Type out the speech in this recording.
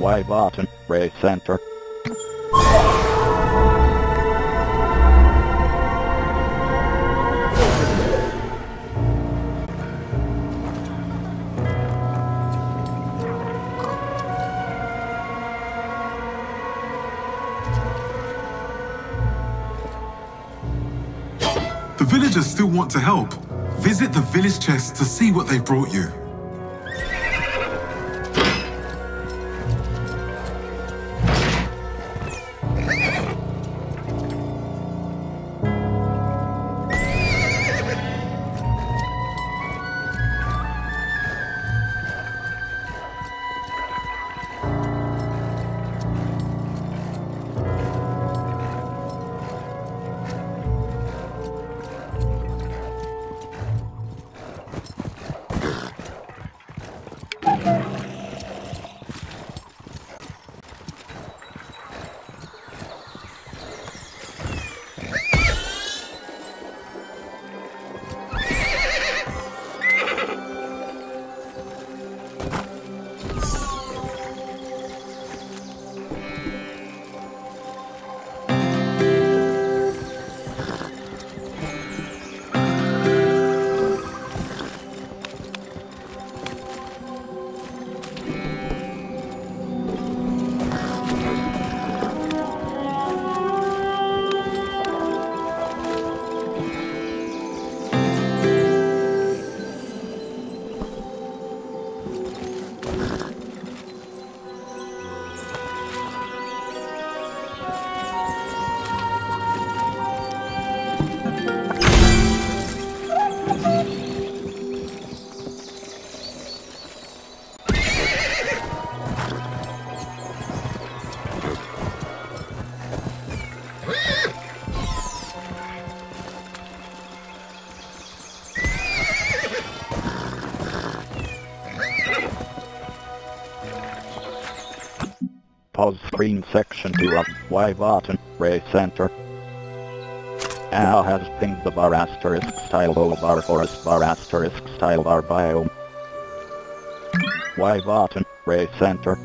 Y button, Ray Center. The villagers still want to help. Visit the village chest to see what they've brought you. Pause screen section 2 of Y Ray Center. Now has pinged the bar asterisk style O bar forest bar asterisk style bar biome. Button, Ray Center.